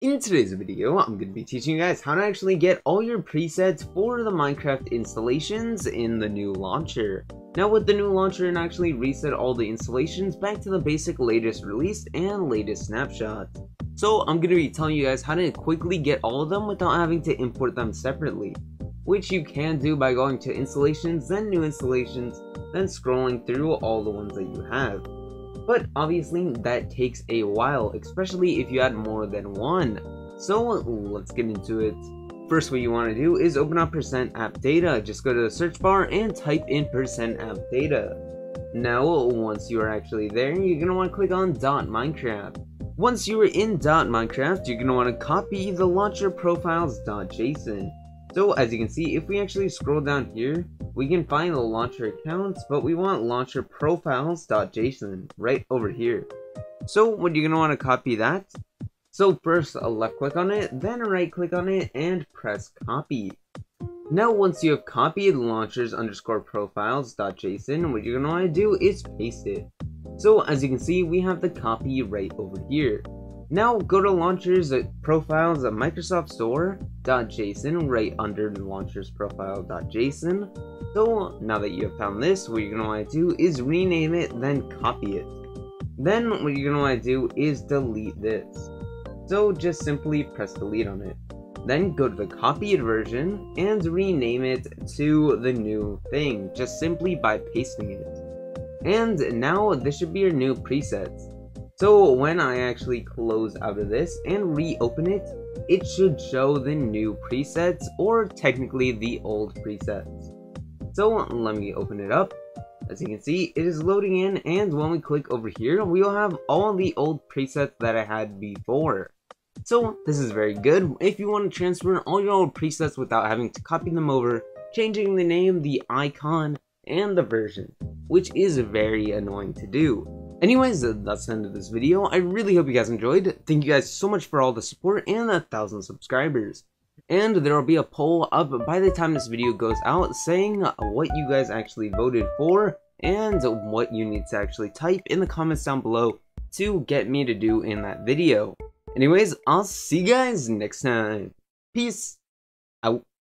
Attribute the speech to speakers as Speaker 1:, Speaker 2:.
Speaker 1: In today's video, I'm going to be teaching you guys how to actually get all your presets for the Minecraft installations in the new launcher. Now with the new launcher, and actually reset all the installations back to the basic latest release and latest snapshots. So I'm going to be telling you guys how to quickly get all of them without having to import them separately. Which you can do by going to installations, then new installations, then scrolling through all the ones that you have. But obviously that takes a while, especially if you add more than one. So let's get into it. First what you want to do is open up percent app data. Just go to the search bar and type in percent app data. Now once you are actually there, you're going to want to click on .minecraft. Once you are in .minecraft, you're going to want to copy the launcher profiles.json. So as you can see, if we actually scroll down here, we can find the launcher accounts, but we want launcher profiles.json right over here. So what you're gonna want to copy that. So first a left click on it, then a right click on it, and press copy. Now once you have copied launchers underscore profiles.json, what you're gonna want to do is paste it. So as you can see, we have the copy right over here. Now go to launchers profiles at Microsoft Store.json right under launchers profile.json. So now that you have found this, what you're going to want to do is rename it, then copy it. Then what you're going to want to do is delete this. So just simply press delete on it. Then go to the copied version and rename it to the new thing, just simply by pasting it. And now this should be your new presets. So when I actually close out of this and reopen it, it should show the new presets or technically the old presets. So let me open it up. As you can see, it is loading in and when we click over here, we will have all the old presets that I had before. So this is very good if you want to transfer all your old presets without having to copy them over, changing the name, the icon, and the version, which is very annoying to do. Anyways, that's the end of this video. I really hope you guys enjoyed. Thank you guys so much for all the support and a thousand subscribers. And there will be a poll up by the time this video goes out saying what you guys actually voted for and what you need to actually type in the comments down below to get me to do in that video. Anyways, I'll see you guys next time. Peace.